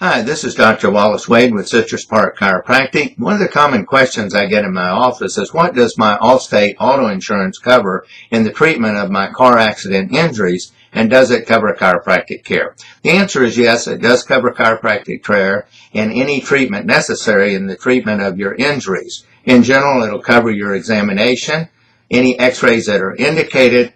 Hi, this is Dr. Wallace Wade with Citrus Park Chiropractic. One of the common questions I get in my office is what does my Allstate auto insurance cover in the treatment of my car accident injuries and does it cover chiropractic care? The answer is yes, it does cover chiropractic care and any treatment necessary in the treatment of your injuries. In general, it'll cover your examination, any x-rays that are indicated,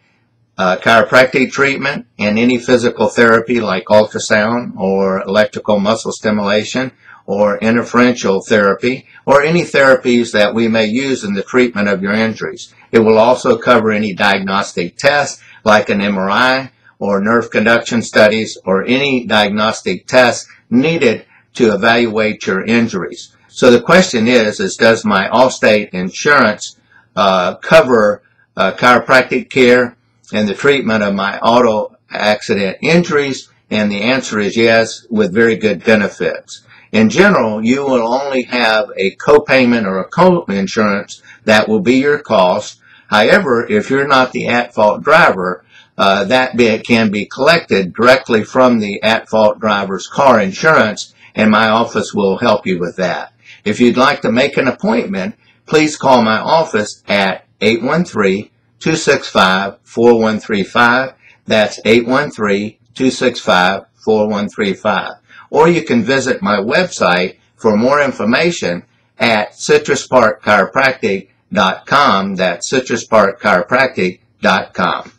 uh, chiropractic treatment and any physical therapy like ultrasound or electrical muscle stimulation or interferential therapy or any therapies that we may use in the treatment of your injuries. It will also cover any diagnostic tests like an MRI or nerve conduction studies or any diagnostic tests needed to evaluate your injuries. So the question is, is does my Allstate insurance uh, cover uh, chiropractic care and the treatment of my auto accident injuries? And the answer is yes, with very good benefits. In general, you will only have a copayment or a co-insurance that will be your cost. However, if you're not the at-fault driver, uh, that bit can be collected directly from the at-fault driver's car insurance, and my office will help you with that. If you'd like to make an appointment, please call my office at 813 265 4135. That's 813 265 4135. Or you can visit my website for more information at citrusparkchiropractic.com. That's citrusparkchiropractic.com.